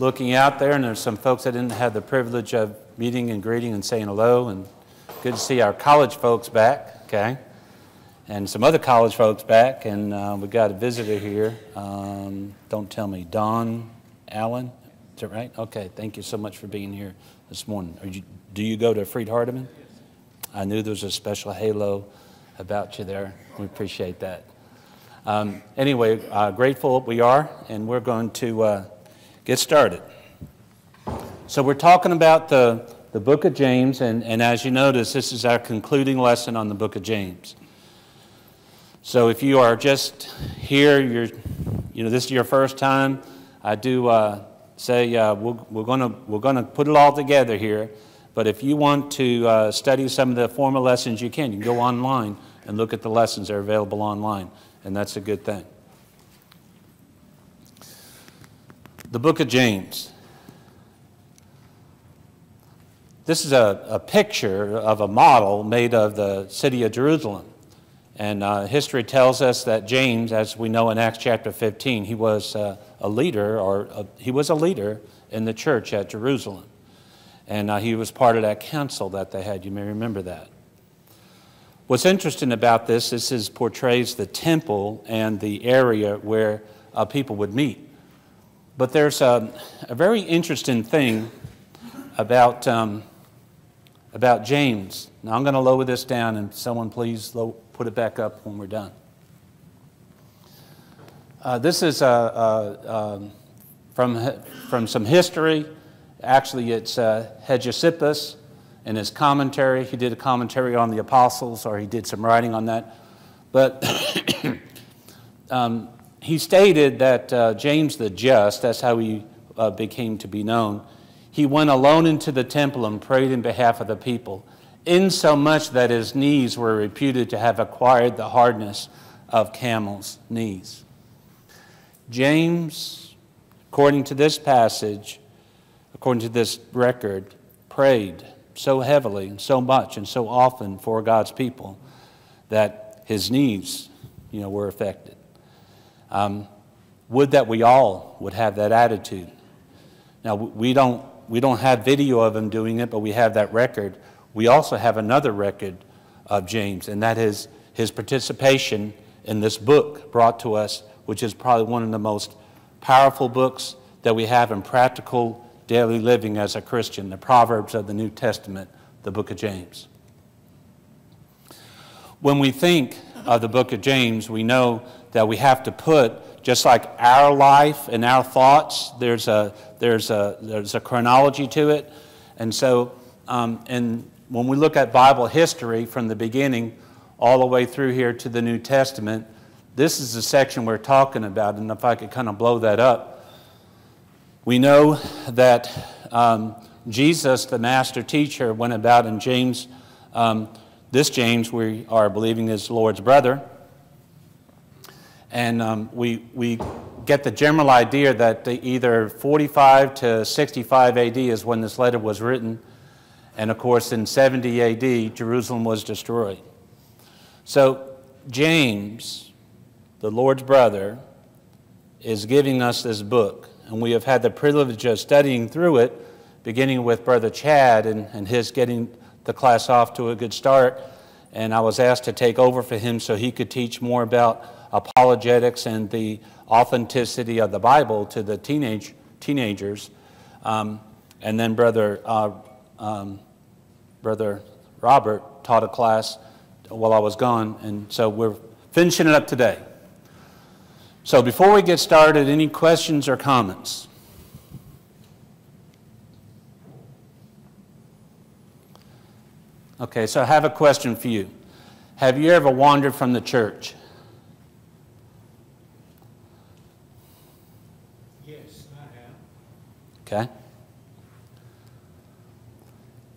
looking out there, and there's some folks that didn't have the privilege of meeting and greeting and saying hello. And good to see our college folks back, okay? And some other college folks back. And uh, we got a visitor here. Um, don't tell me, Don Allen. Is that right? Okay, thank you so much for being here this morning. You, do you go to Freed Hardeman? I knew there was a special halo about you there. We appreciate that. Um, anyway, uh, grateful we are, and we're going to uh, get started. So, we're talking about the, the book of James, and, and as you notice, this is our concluding lesson on the book of James. So, if you are just here, you're, you know, this is your first time, I do uh, say uh, we're, we're going to we're gonna put it all together here. But if you want to uh, study some of the former lessons, you can. You can go online and look at the lessons that are available online, and that's a good thing. The book of James. This is a, a picture of a model made of the city of Jerusalem. And uh, history tells us that James, as we know in Acts chapter 15, he was uh, a leader, or a, he was a leader in the church at Jerusalem. And uh, he was part of that council that they had. You may remember that. What's interesting about this, this is portrays the temple and the area where uh, people would meet. But there's a, a very interesting thing about, um, about James. Now I'm going to lower this down, and someone please low, put it back up when we're done. Uh, this is uh, uh, um, from, from some history. Actually, it's uh, Hegesippus in his commentary. He did a commentary on the apostles, or he did some writing on that. But um, he stated that uh, James the Just, that's how he uh, became to be known, he went alone into the temple and prayed in behalf of the people, insomuch that his knees were reputed to have acquired the hardness of camels' knees. James, according to this passage, according to this record, prayed so heavily and so much and so often for God's people that his knees, you know, were affected. Um, would that we all would have that attitude. Now, we don't, we don't have video of him doing it, but we have that record. We also have another record of James, and that is his participation in this book brought to us, which is probably one of the most powerful books that we have in practical daily living as a Christian, the Proverbs of the New Testament, the book of James. When we think of the book of James, we know that we have to put, just like our life and our thoughts, there's a, there's a, there's a chronology to it. And so, um, and when we look at Bible history from the beginning all the way through here to the New Testament, this is the section we're talking about. And if I could kind of blow that up, we know that um, Jesus, the master teacher, went about in James, um, this James, we are believing is Lord's brother. And um, we, we get the general idea that either 45 to 65 AD is when this letter was written. And of course, in 70 AD, Jerusalem was destroyed. So, James, the Lord's brother, is giving us this book and we have had the privilege of studying through it, beginning with Brother Chad and, and his getting the class off to a good start. And I was asked to take over for him so he could teach more about apologetics and the authenticity of the Bible to the teenage, teenagers. Um, and then Brother, uh, um, Brother Robert taught a class while I was gone. And so we're finishing it up today. So before we get started, any questions or comments? Okay, so I have a question for you. Have you ever wandered from the church? Yes, I have. Okay.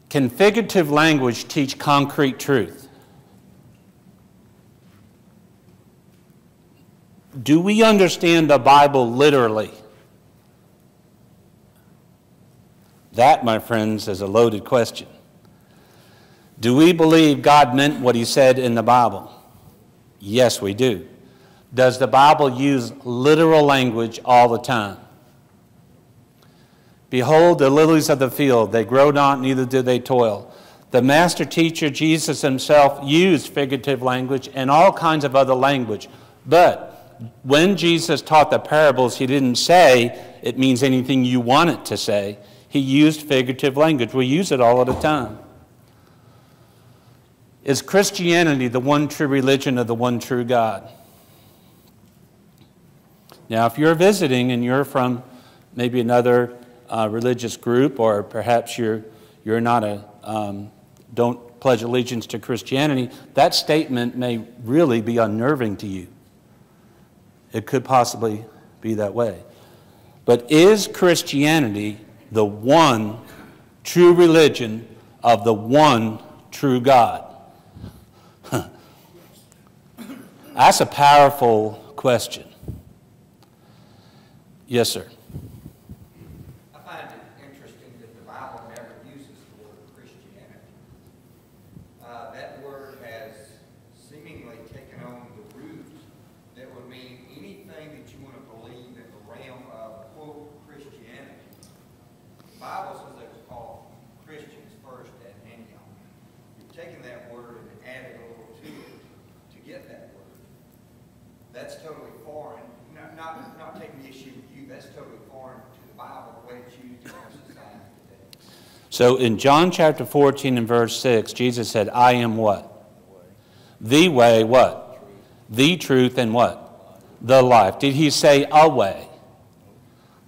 Can figurative language teach concrete truth? Do we understand the Bible literally? That, my friends, is a loaded question. Do we believe God meant what he said in the Bible? Yes, we do. Does the Bible use literal language all the time? Behold the lilies of the field, they grow not, neither do they toil. The master teacher, Jesus himself, used figurative language and all kinds of other language. But when Jesus taught the parables, he didn't say it means anything you want it to say. He used figurative language. We use it all the time. Is Christianity the one true religion of the one true God? Now, if you're visiting and you're from maybe another uh, religious group, or perhaps you're, you're not a, um, don't pledge allegiance to Christianity, that statement may really be unnerving to you. It could possibly be that way. But is Christianity the one true religion of the one true God? That's a powerful question. Yes, sir. I find it interesting that the Bible never uses the word Christianity. Uh, that word has seemingly taken on the root that would mean anything that you want to believe in the realm of, quote, Christianity. The Bible says they was called Christians first at Antioch. You've taken that word and added a little to it to get that word. That's totally foreign, not, not, not taking the issue with you, that's totally foreign to the Bible, the way it's used in our society today. So in John chapter 14 and verse 6, Jesus said, I am what? The way, what? The truth and what? The life. Did he say a way?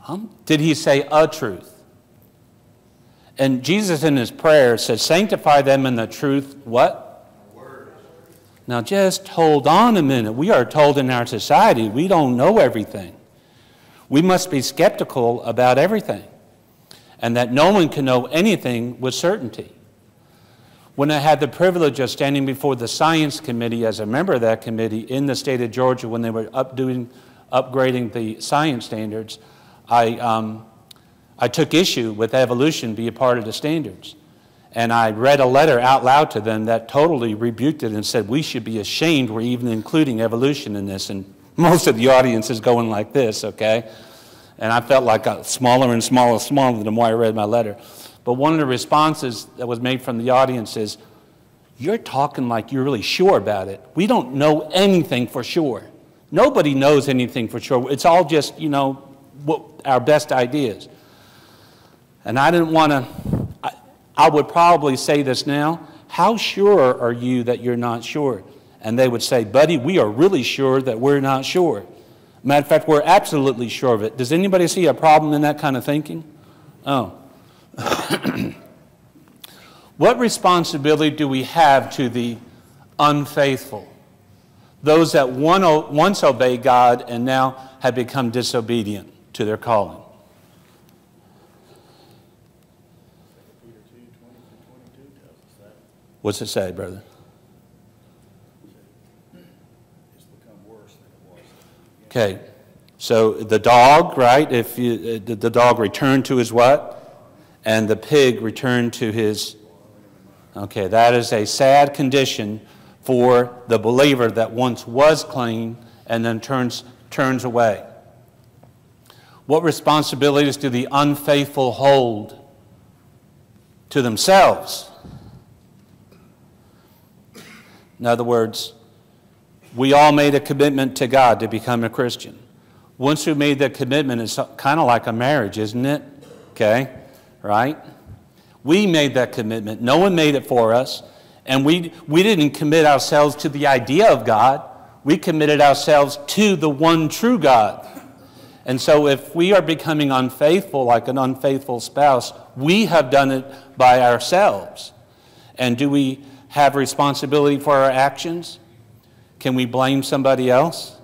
Um, did he say a truth? And Jesus in his prayer says, Sanctify them in the truth, what? Now just hold on a minute. We are told in our society we don't know everything. We must be skeptical about everything, and that no one can know anything with certainty. When I had the privilege of standing before the science committee as a member of that committee in the state of Georgia when they were up doing, upgrading the science standards, I, um, I took issue with evolution be a part of the standards. And I read a letter out loud to them that totally rebuked it and said, We should be ashamed we're even including evolution in this. And most of the audience is going like this, okay? And I felt like a smaller and smaller, smaller the more I read my letter. But one of the responses that was made from the audience is, You're talking like you're really sure about it. We don't know anything for sure. Nobody knows anything for sure. It's all just, you know, what, our best ideas. And I didn't want to, I, I would probably say this now. How sure are you that you're not sure? And they would say, Buddy, we are really sure that we're not sure. Matter of fact, we're absolutely sure of it. Does anybody see a problem in that kind of thinking? Oh. what responsibility do we have to the unfaithful? Those that once obeyed God and now have become disobedient to their calling. What's it say, brother? Okay, so the dog, right? If you, uh, the dog returned to his what? And the pig returned to his. Okay, that is a sad condition for the believer that once was clean and then turns, turns away. What responsibilities do the unfaithful hold to themselves? In other words, we all made a commitment to God to become a Christian. Once we made that commitment, it's kind of like a marriage, isn't it? Okay, right? We made that commitment. No one made it for us. And we, we didn't commit ourselves to the idea of God, we committed ourselves to the one true God. And so, if we are becoming unfaithful, like an unfaithful spouse, we have done it by ourselves. And do we have responsibility for our actions? Can we blame somebody else?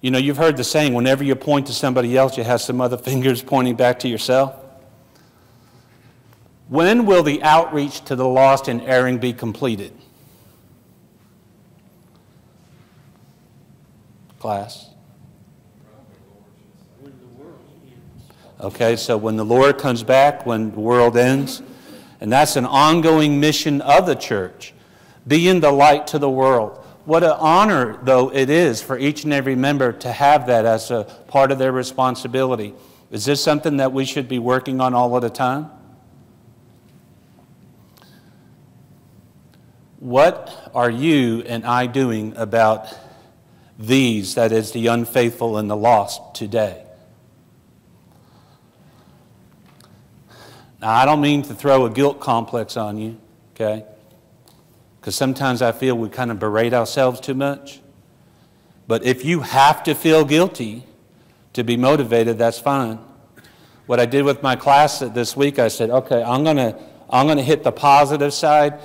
You know, you've heard the saying whenever you point to somebody else, you have some other fingers pointing back to yourself. When will the outreach to the lost and erring be completed? Class? Okay, so when the Lord comes back, when the world ends, and that's an ongoing mission of the church, being the light to the world. What an honor, though, it is for each and every member to have that as a part of their responsibility. Is this something that we should be working on all of the time? What are you and I doing about these, that is, the unfaithful and the lost today? Now, I don't mean to throw a guilt complex on you, okay? Because sometimes I feel we kind of berate ourselves too much. But if you have to feel guilty to be motivated, that's fine. What I did with my class this week, I said, okay, I'm going to I'm going to hit the positive side.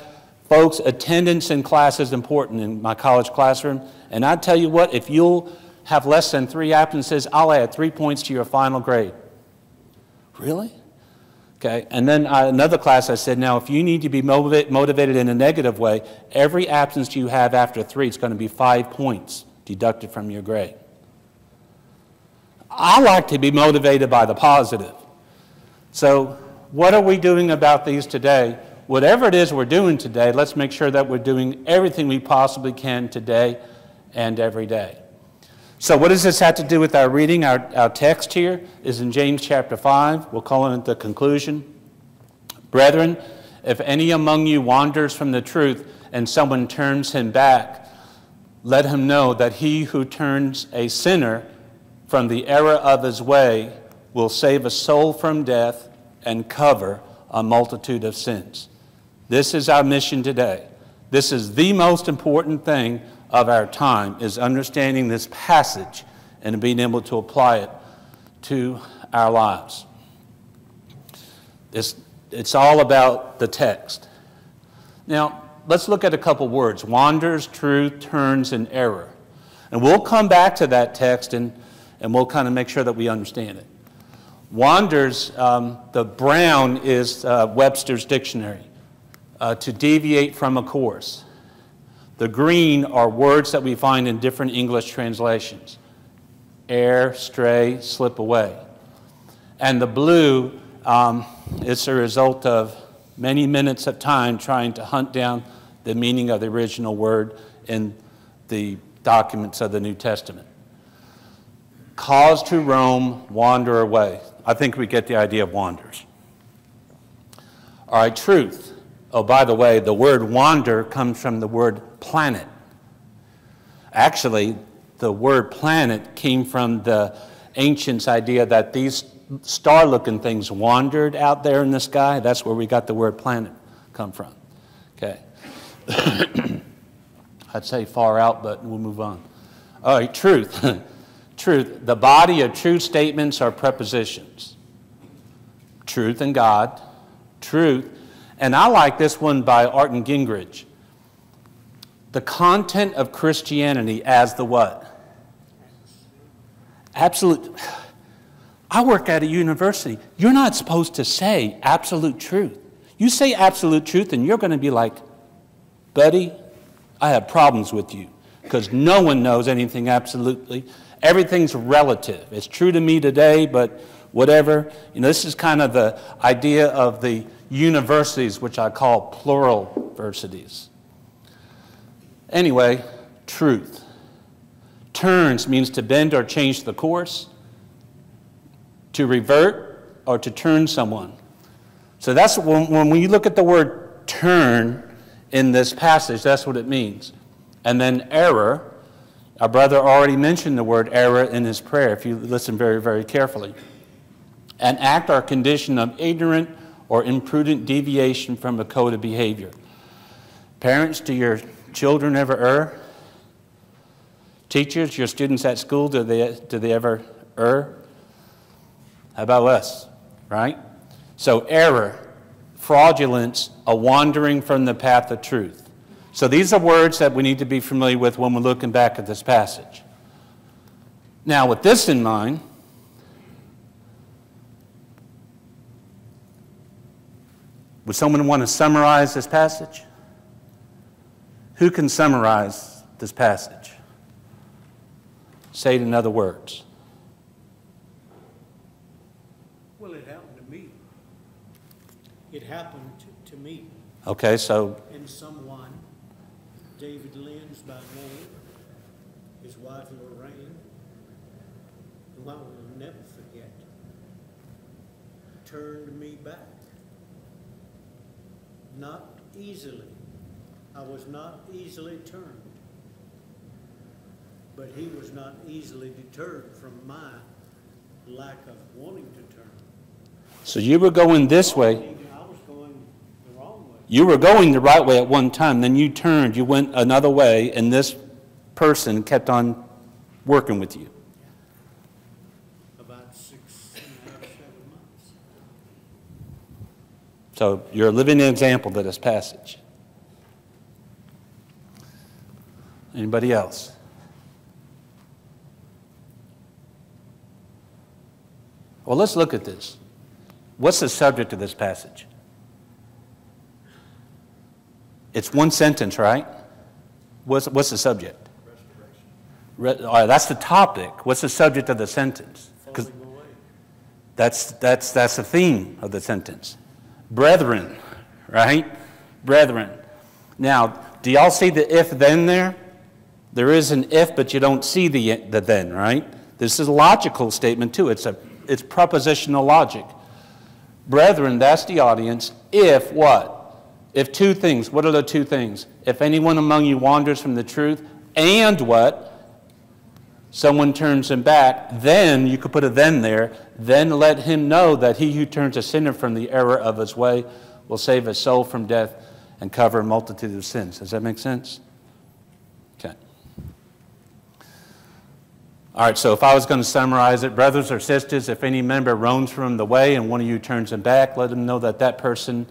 Folks, attendance in class is important in my college classroom. And I tell you what, if you'll have less than three absences, I'll add three points to your final grade. Really? Okay, and then uh, another class I said, now if you need to be motivate, motivated in a negative way, every absence you have after three is going to be five points deducted from your grade. I like to be motivated by the positive. So, what are we doing about these today? Whatever it is we're doing today, let's make sure that we're doing everything we possibly can today and every day. So, what does this have to do with our reading? Our, our text here is in James chapter 5. We'll call it the conclusion. Brethren, if any among you wanders from the truth and someone turns him back, let him know that he who turns a sinner from the error of his way will save a soul from death and cover a multitude of sins. This is our mission today. This is the most important thing of our time is understanding this passage and being able to apply it to our lives. It's, it's all about the text. Now, let's look at a couple words wanders, truth, turns, and error. And we'll come back to that text and, and we'll kind of make sure that we understand it. Wanders, um, the brown is uh, Webster's dictionary, uh, to deviate from a course. The green are words that we find in different English translations err, stray, slip away. And the blue um, is a result of many minutes of time trying to hunt down the meaning of the original word in the documents of the New Testament. Cause to roam, wander away. I think we get the idea of wanders. All right, truth. Oh, by the way, the word wander comes from the word planet. Actually, the word planet came from the ancients' idea that these star looking things wandered out there in the sky. That's where we got the word planet come from. Okay. I'd say far out, but we'll move on. All right, truth. truth. The body of true statements are prepositions. Truth and God. Truth. And I like this one by Arndt Gingrich the content of Christianity as the what? Absolute. I work at a university. You're not supposed to say absolute truth. You say absolute truth, and you're going to be like, buddy, I have problems with you because no one knows anything absolutely. Everything's relative. It's true to me today, but whatever. You know, this is kind of the idea of the universities, which I call plural versities. Anyway, truth. Turns means to bend or change the course, to revert, or to turn someone. So that's when, when we look at the word turn in this passage, that's what it means. And then error, our brother already mentioned the word error in his prayer, if you listen very, very carefully. An act or condition of ignorant or imprudent deviation from a code of behavior. Parents, do your children ever err? Teachers, your students at school, do they, do they ever err? How about us, right? So, error, fraudulence, a wandering from the path of truth. So, these are words that we need to be familiar with when we're looking back at this passage. Now, with this in mind, would someone want to summarize this passage? Who can summarize this passage? Say it in other words. Well, it happened to me. It happened to, to me Okay, so and someone, David Lynn's by name, his wife Lorraine, who I will never forget. turned me back. Not easily. I was not easily turned. But he was not easily deterred from my lack of wanting to turn. So you were going this way. I was going the wrong way. You were going the right way at one time, then you turned, you went another way, and this person kept on working with you. About six and a half, seven months. So you're a living example to this passage. Anybody else? Well, let's look at this. What's the subject of this passage? It's one sentence, right? What's, what's the subject? Re- all right, that's the topic. What's the subject of the sentence? 'Cause Falling away. that's, that's, that's the theme of the sentence. Brethren, right? Brethren. Now, do y'all see the if then there? There is an if, but you don't see the, the then, right? This is a logical statement too. It's a it's propositional logic. Brethren, that's the audience. If what? If two things. What are the two things? If anyone among you wanders from the truth, and what? Someone turns him back, then you could put a then there, then let him know that he who turns a sinner from the error of his way will save his soul from death and cover a multitude of sins. Does that make sense? Okay. All right, so if I was going to summarize it, brothers or sisters, if any member roams from the way and one of you turns him back, let him know that that person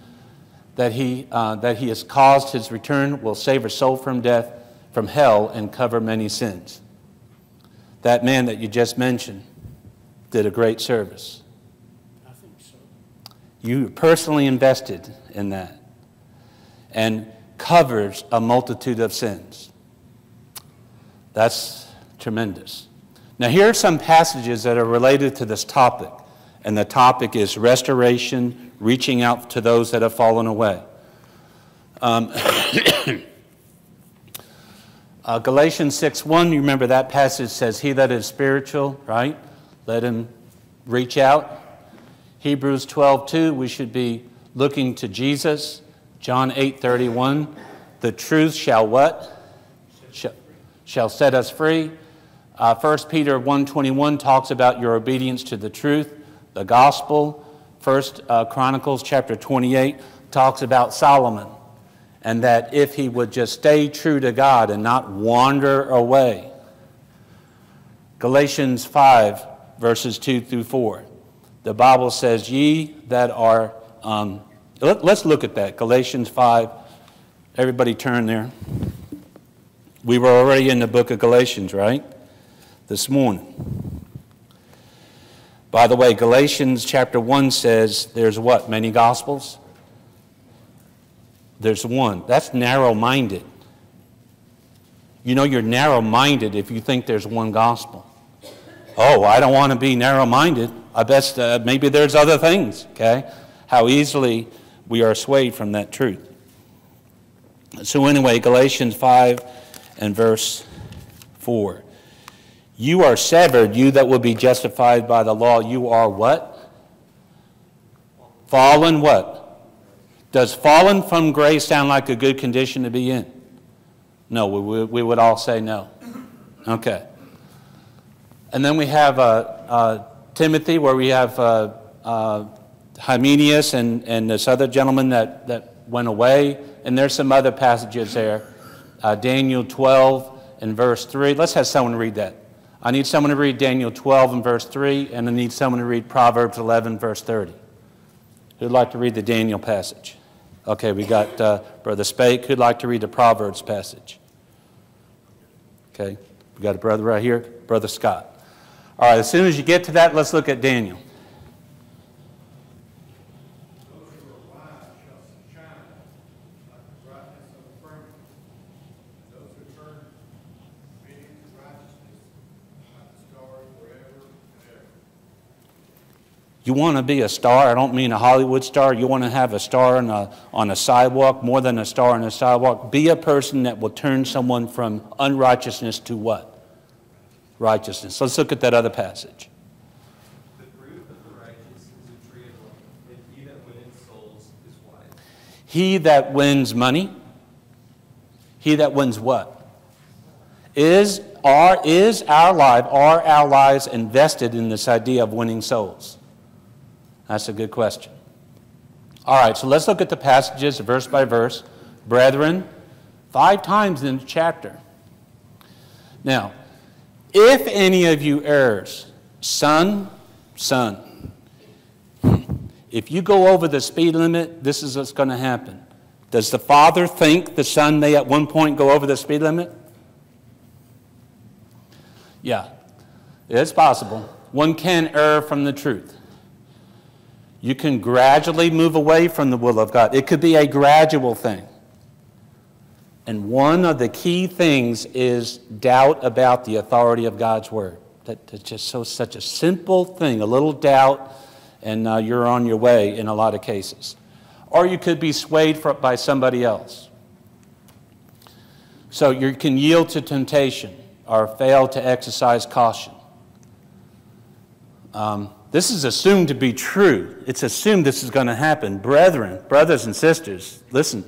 that he, uh, that he has caused his return will save her soul from death, from hell, and cover many sins. That man that you just mentioned did a great service. I think so. You personally invested in that and covers a multitude of sins. That's tremendous. Now, here are some passages that are related to this topic, and the topic is restoration, reaching out to those that have fallen away. Um, Uh, Galatians 6:1, you remember that passage says, He that is spiritual, right? Let him reach out. Hebrews 12:2, we should be looking to Jesus. John 8:31, the truth shall what? Shall, shall set us free. Uh, 1 Peter 1:21 talks about your obedience to the truth, the gospel. First uh, Chronicles chapter 28 talks about Solomon and that if he would just stay true to God and not wander away. Galatians 5, verses 2 through 4. The Bible says, Ye that are, um, let, us look at that. Galatians 5. Everybody turn there. We were already in the book of Galatians, right? This morning. By the way, Galatians chapter 1 says there's what? Many gospels? There's one. That's narrow minded. You know, you're narrow minded if you think there's one gospel. Oh, I don't want to be narrow minded. I bet uh, maybe there's other things, okay? How easily we are swayed from that truth. So, anyway, Galatians 5 and verse 4. You are severed, you that will be justified by the law. You are what? Fallen what? Does fallen from grace sound like a good condition to be in? No, we, we would all say no. Okay. And then we have uh, uh, Timothy, where we have uh, uh, Hymenaeus and, and this other gentleman that, that went away. And there's some other passages there. Uh, Daniel 12 and verse 3. Let's have someone read that. I need someone to read Daniel 12 and verse 3, and I need someone to read Proverbs 11, verse 30. Who'd like to read the Daniel passage? Okay, we got uh, Brother Spake who'd like to read the Proverbs passage. Okay, we got a brother right here, Brother Scott. All right, as soon as you get to that, let's look at Daniel. You want to be a star. I don't mean a Hollywood star. You want to have a star on a, on a sidewalk, more than a star on a sidewalk. Be a person that will turn someone from unrighteousness to what? Righteousness. Let's look at that other passage. The fruit of the is a tree of life, He that wins money, he that wins what? Is, are, is our life, are our lives invested in this idea of winning souls? That's a good question. All right, so let's look at the passages verse by verse. Brethren, five times in the chapter. Now, if any of you errs, son, son, if you go over the speed limit, this is what's going to happen. Does the father think the son may at one point go over the speed limit? Yeah, it's possible. One can err from the truth. You can gradually move away from the will of God. It could be a gradual thing. And one of the key things is doubt about the authority of God's word. That, that's just so such a simple thing, a little doubt, and uh, you're on your way in a lot of cases. Or you could be swayed for, by somebody else. So you can yield to temptation or fail to exercise caution. Um, this is assumed to be true. It's assumed this is going to happen. Brethren, brothers and sisters, listen.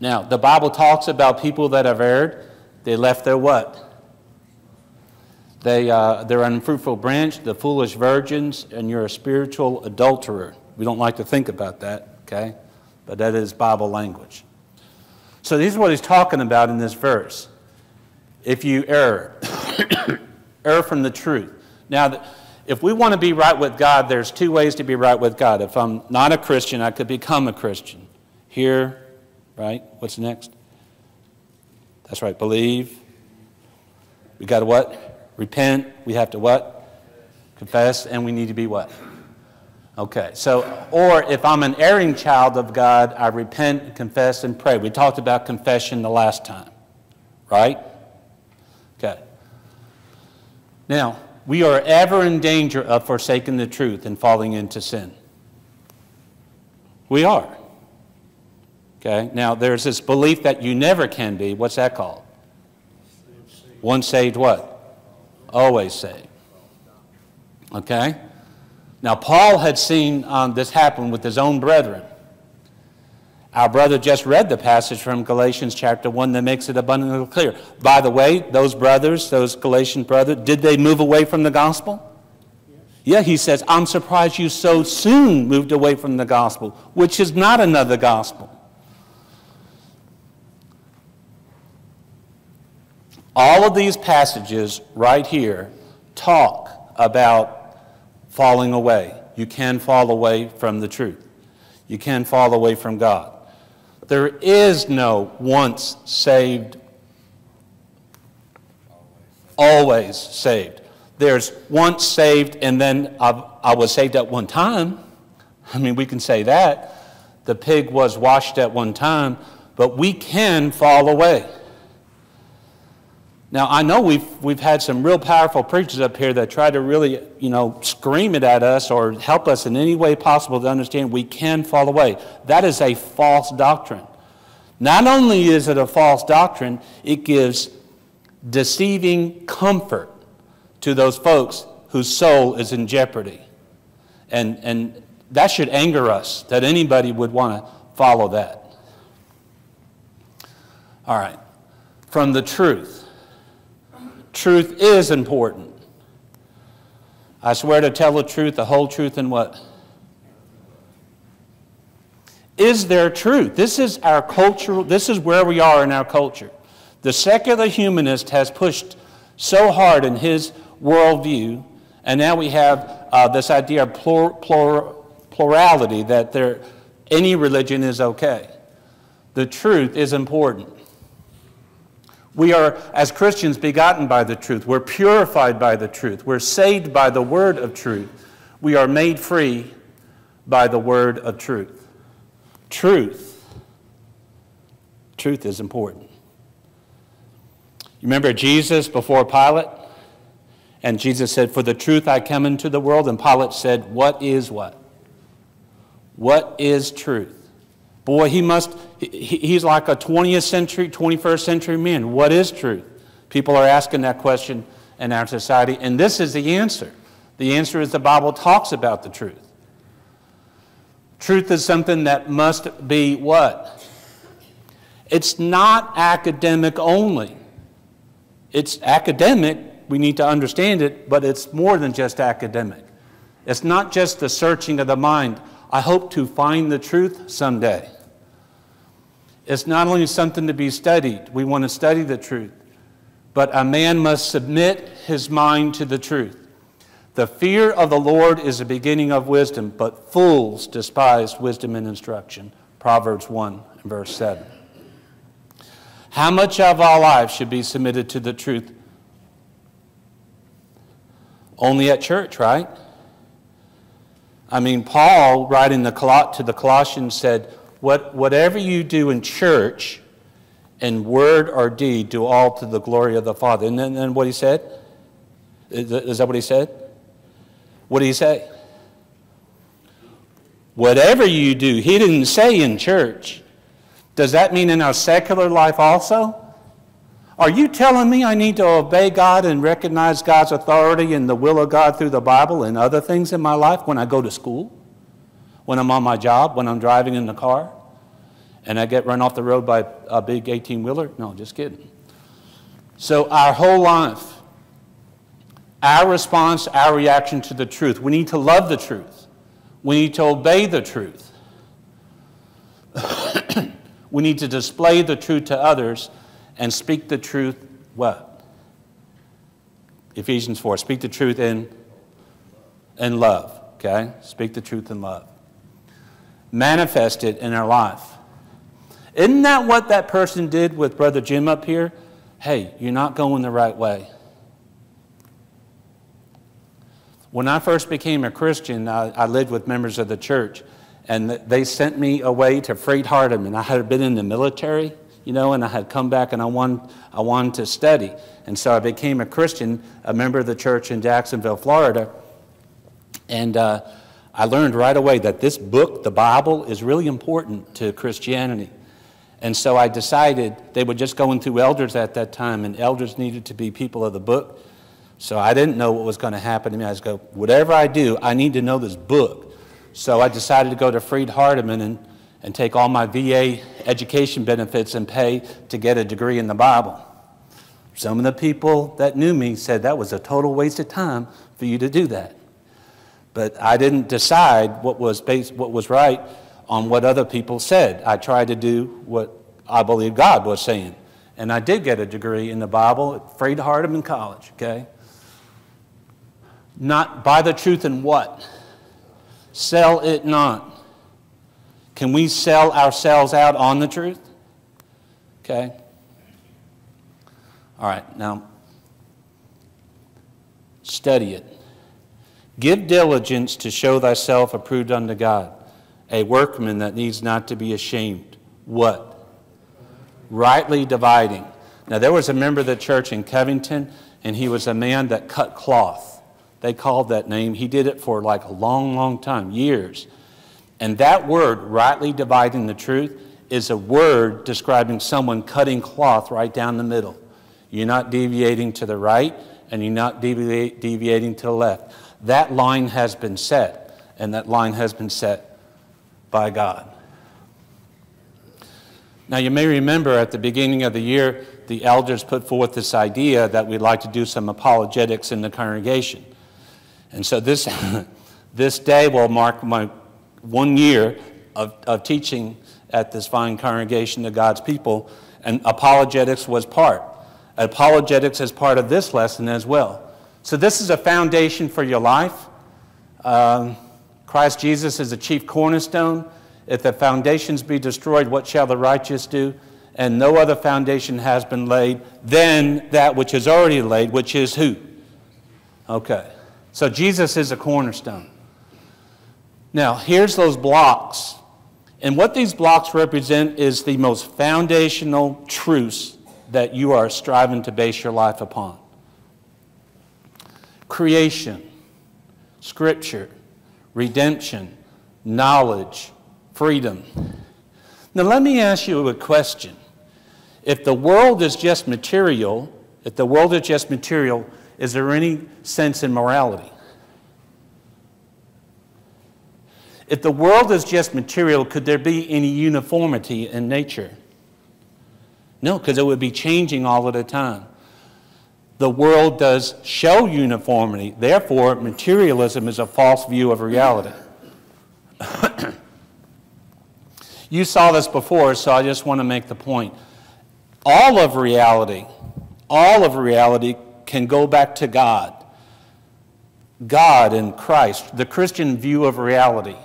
Now, the Bible talks about people that have erred. They left their what? They, uh, they're an unfruitful branch, the foolish virgins, and you're a spiritual adulterer. We don't like to think about that, okay? But that is Bible language. So this is what he's talking about in this verse. If you err, err from the truth. Now, if we want to be right with God, there's two ways to be right with God. If I'm not a Christian, I could become a Christian. Here, right? What's next? That's right, believe. We got to what? Repent. We have to what? Confess, and we need to be what? Okay, so, or if I'm an erring child of God, I repent, confess, and pray. We talked about confession the last time, right? Okay. Now, we are ever in danger of forsaking the truth and falling into sin. We are. Okay, now there's this belief that you never can be. What's that called? Once saved, what? Always saved. Okay? Now, Paul had seen um, this happen with his own brethren. Our brother just read the passage from Galatians chapter 1 that makes it abundantly clear. By the way, those brothers, those Galatian brothers, did they move away from the gospel? Yeah, he says, I'm surprised you so soon moved away from the gospel, which is not another gospel. All of these passages right here talk about falling away. You can fall away from the truth. You can fall away from God. There is no once saved, always saved. There's once saved and then I, I was saved at one time. I mean, we can say that. The pig was washed at one time, but we can fall away. Now, I know we've, we've had some real powerful preachers up here that try to really, you know, scream it at us or help us in any way possible to understand we can fall away. That is a false doctrine. Not only is it a false doctrine, it gives deceiving comfort to those folks whose soul is in jeopardy. And, and that should anger us that anybody would want to follow that. All right. From the truth. Truth is important. I swear to tell the truth, the whole truth, and what? Is there truth? This is our cultural, this is where we are in our culture. The secular humanist has pushed so hard in his worldview, and now we have uh, this idea of plur, plur, plurality that there, any religion is okay. The truth is important. We are, as Christians, begotten by the truth. We're purified by the truth. We're saved by the word of truth. We are made free by the word of truth. Truth. Truth is important. You remember Jesus before Pilate? And Jesus said, For the truth I come into the world. And Pilate said, What is what? What is truth? Boy, he must, he's like a 20th century, 21st century man. What is truth? People are asking that question in our society, and this is the answer. The answer is the Bible talks about the truth. Truth is something that must be what? It's not academic only. It's academic, we need to understand it, but it's more than just academic. It's not just the searching of the mind. I hope to find the truth someday. It's not only something to be studied, we want to study the truth, but a man must submit his mind to the truth. The fear of the Lord is the beginning of wisdom, but fools despise wisdom and instruction. Proverbs 1 and verse 7. How much of our lives should be submitted to the truth? Only at church, right? I mean, Paul, writing the, to the Colossians, said, what, Whatever you do in church, in word or deed, do all to the glory of the Father. And then, then what he said? Is that what he said? What did he say? Whatever you do, he didn't say in church. Does that mean in our secular life also? Are you telling me I need to obey God and recognize God's authority and the will of God through the Bible and other things in my life when I go to school? When I'm on my job? When I'm driving in the car? And I get run off the road by a big 18 wheeler? No, just kidding. So, our whole life, our response, our reaction to the truth, we need to love the truth. We need to obey the truth. we need to display the truth to others and speak the truth what? Ephesians 4. Speak the truth in, in love. Okay? Speak the truth in love. Manifest it in our life. Isn't that what that person did with Brother Jim up here? Hey, you're not going the right way. When I first became a Christian, I, I lived with members of the church, and they sent me away to Freed Hardeman. And I had been in the military, you know, and I had come back and I wanted, I wanted to study. And so I became a Christian, a member of the church in Jacksonville, Florida. And uh, I learned right away that this book, the Bible, is really important to Christianity. And so I decided they were just going through elders at that time, and elders needed to be people of the book. So I didn't know what was going to happen to me. I was go, whatever I do, I need to know this book. So I decided to go to Freed Hardeman and and take all my VA education benefits and pay to get a degree in the Bible. Some of the people that knew me said that was a total waste of time for you to do that. But I didn't decide what was, based, what was right on what other people said. I tried to do what I believe God was saying. And I did get a degree in the Bible at Freed Hardeman College, okay? Not by the truth in what? Sell it not. Can we sell ourselves out on the truth? Okay. All right, now study it. Give diligence to show thyself approved unto God, a workman that needs not to be ashamed. What? Rightly dividing. Now, there was a member of the church in Covington, and he was a man that cut cloth. They called that name. He did it for like a long, long time, years. And that word, rightly dividing the truth, is a word describing someone cutting cloth right down the middle. You're not deviating to the right and you're not devi- deviating to the left. That line has been set, and that line has been set by God. Now, you may remember at the beginning of the year, the elders put forth this idea that we'd like to do some apologetics in the congregation. And so this, this day will mark my one year of, of teaching at this fine congregation of God's people, and apologetics was part. Apologetics is part of this lesson as well. So, this is a foundation for your life. Um, Christ Jesus is the chief cornerstone. If the foundations be destroyed, what shall the righteous do? And no other foundation has been laid than that which is already laid, which is who? Okay. So, Jesus is a cornerstone. Now, here's those blocks. And what these blocks represent is the most foundational truths that you are striving to base your life upon creation, scripture, redemption, knowledge, freedom. Now, let me ask you a question. If the world is just material, if the world is just material, is there any sense in morality? If the world is just material, could there be any uniformity in nature? No, because it would be changing all of the time. The world does show uniformity, therefore, materialism is a false view of reality. you saw this before, so I just want to make the point. All of reality, all of reality can go back to God. God and Christ, the Christian view of reality,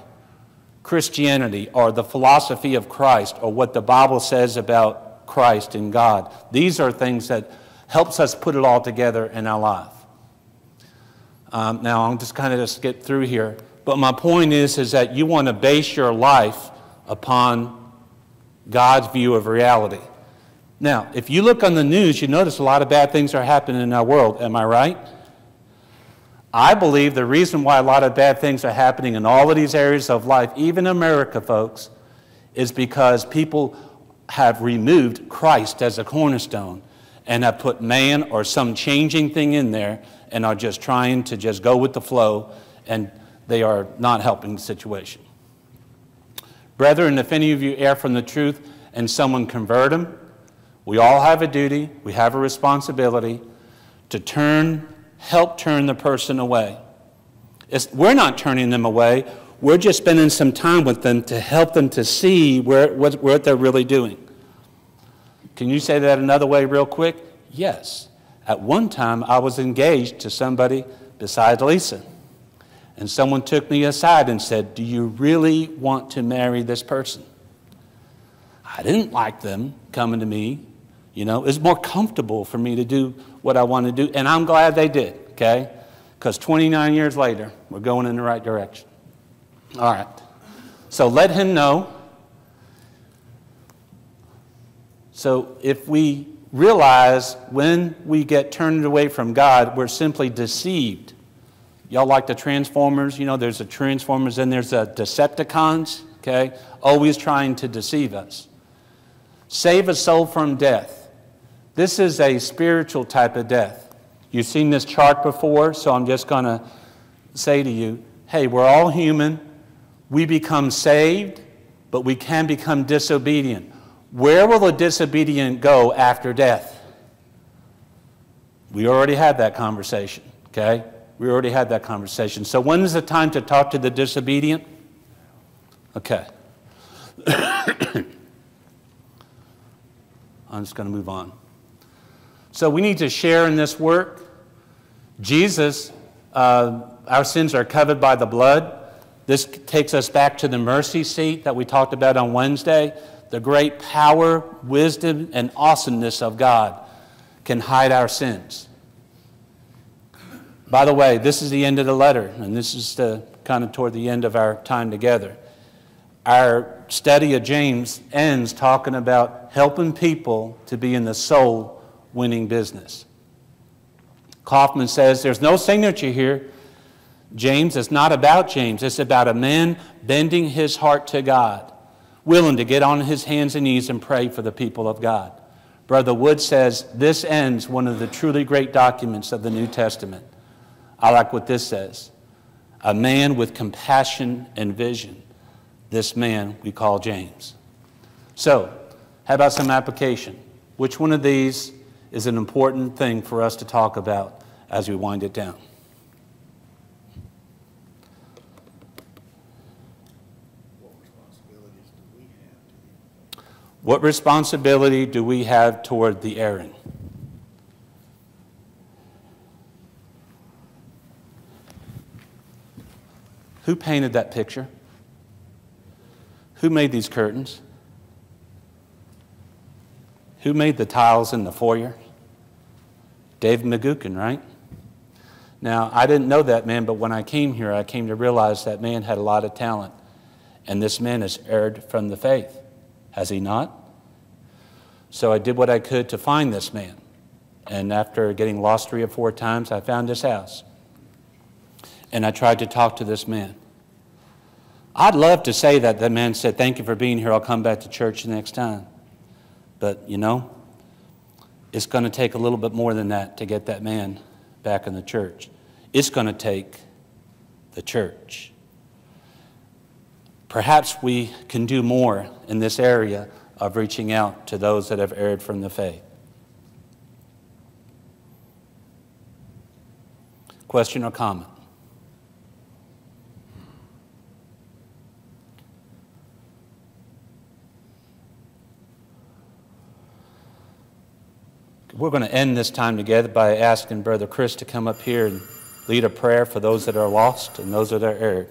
Christianity, or the philosophy of Christ, or what the Bible says about Christ and God. These are things that helps us put it all together in our life. Um, now, I'm just kind of just get through here. But my point is, is that you want to base your life upon God's view of reality. Now, if you look on the news, you notice a lot of bad things are happening in our world. Am I right? I believe the reason why a lot of bad things are happening in all of these areas of life, even America, folks, is because people have removed Christ as a cornerstone and have put man or some changing thing in there and are just trying to just go with the flow and they are not helping the situation. Brethren, if any of you err from the truth and someone convert them, we all have a duty, we have a responsibility to turn, help turn the person away. It's, we're not turning them away, we're just spending some time with them to help them to see where, what, what they're really doing. Can you say that another way, real quick? Yes. At one time, I was engaged to somebody besides Lisa. And someone took me aside and said, Do you really want to marry this person? I didn't like them coming to me. You know, it's more comfortable for me to do what I want to do. And I'm glad they did, okay? Because 29 years later, we're going in the right direction. All right. So let him know So if we realize when we get turned away from God, we're simply deceived. Y'all like the Transformers? You know, there's the Transformers and there's the Decepticons, okay? Always trying to deceive us. Save a soul from death. This is a spiritual type of death. You've seen this chart before, so I'm just going to say to you hey, we're all human. We become saved, but we can become disobedient. Where will the disobedient go after death? We already had that conversation, okay? We already had that conversation. So when is the time to talk to the disobedient? Okay. I'm just going to move on. So we need to share in this work. Jesus, uh, our sins are covered by the blood. This takes us back to the mercy seat that we talked about on Wednesday the great power, wisdom, and awesomeness of God can hide our sins. By the way, this is the end of the letter, and this is the, kind of toward the end of our time together. Our study of James ends talking about helping people to be in the soul winning business. Coffman says there's no signature here. James, it's not about James, it's about a man bending his heart to God willing to get on his hands and knees and pray for the people of God. Brother Wood says this ends one of the truly great documents of the New Testament. I like what this says a man with compassion and vision. This man we call James. So, how about some application? Which one of these is an important thing for us to talk about as we wind it down? What responsibility do we have toward the erring? Who painted that picture? Who made these curtains? Who made the tiles in the foyer? Dave McGuckin, right? Now, I didn't know that man, but when I came here, I came to realize that man had a lot of talent. And this man has erred from the faith. Has he not? So I did what I could to find this man. And after getting lost three or four times, I found this house. And I tried to talk to this man. I'd love to say that the man said, Thank you for being here. I'll come back to church next time. But, you know, it's going to take a little bit more than that to get that man back in the church. It's going to take the church. Perhaps we can do more in this area of reaching out to those that have erred from the faith. Question or comment? We're going to end this time together by asking Brother Chris to come up here and lead a prayer for those that are lost and those that are erred.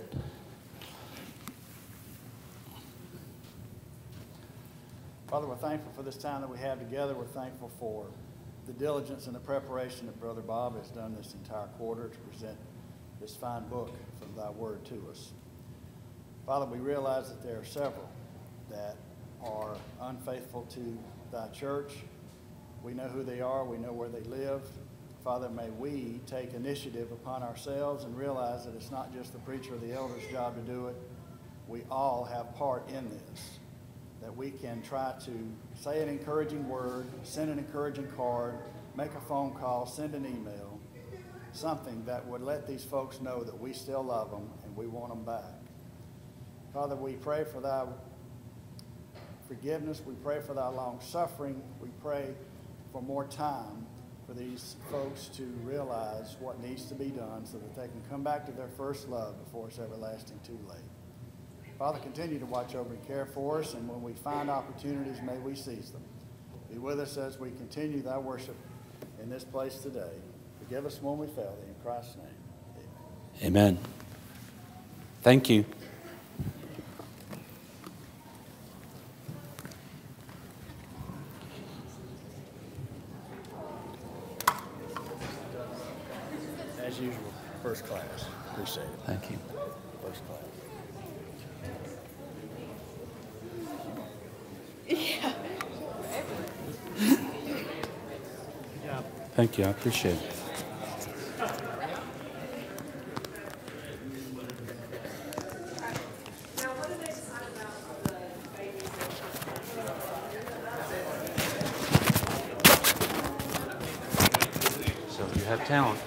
Father, we're thankful for this time that we have together. We're thankful for the diligence and the preparation that Brother Bob has done this entire quarter to present this fine book from thy word to us. Father, we realize that there are several that are unfaithful to thy church. We know who they are, we know where they live. Father, may we take initiative upon ourselves and realize that it's not just the preacher or the elder's job to do it. We all have part in this that we can try to say an encouraging word, send an encouraging card, make a phone call, send an email, something that would let these folks know that we still love them and we want them back. Father, we pray for thy forgiveness. We pray for thy long suffering. We pray for more time for these folks to realize what needs to be done so that they can come back to their first love before it's everlasting too late. Father, continue to watch over and care for us, and when we find opportunities, may we seize them. Be with us as we continue thy worship in this place today. Forgive us when we fail thee. In Christ's name, amen. Amen. Thank you. As usual, first class. Appreciate it. Thank you. First class. Thank you. I appreciate it. So you have talent.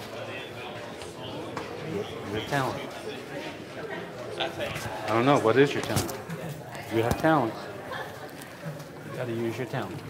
You have talent. I don't know. What is your talent? You have talent. You got to use your talent.